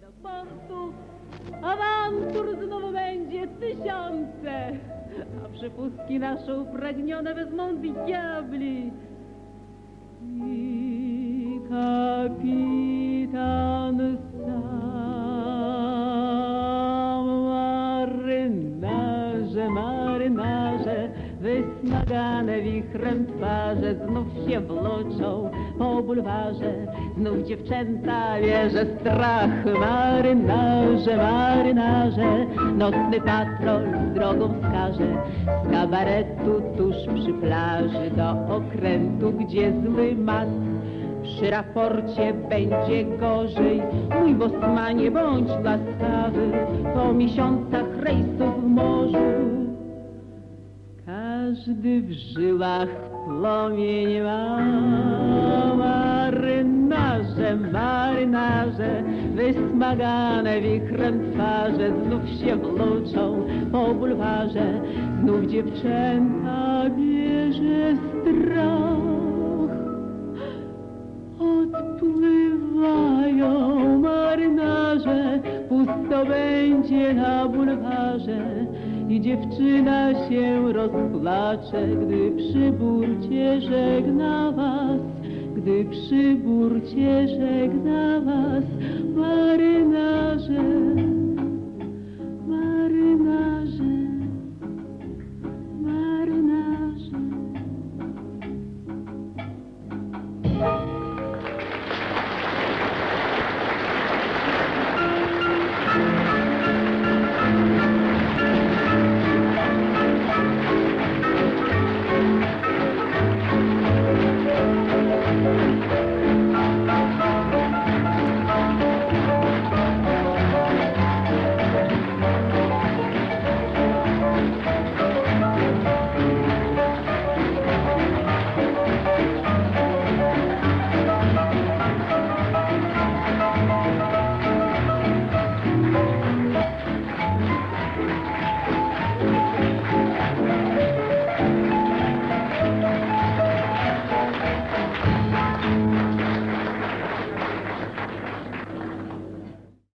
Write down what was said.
Do portu, awantur znowu będzie tysiące, a przepustki nasze upragnione wezmą diabli. I kapitan wysmagane wichrem twarze znów się wloczą po bulwarze, znów dziewczęta bierze strach. Marynarze, marynarze, nocny patrol drogą wskaże z kabaretu tuż przy plaży do okrętu, gdzie zły mat przy raporcie będzie gorzej. Mój bosmanie, bądź łaskawy po miesiącach rejsów Każdy w żyłach płomień ma. Marynarze, marynarze, wysmagane wichrem twarze znów się włóczą po bulwarze. Znów dziewczęta bierze strach. Odpływają marynarze, pusto będzie na bulwarze i dziewczyna się rozplacze, gdy przy burcie żegna was, gdy przy burcie żegna was.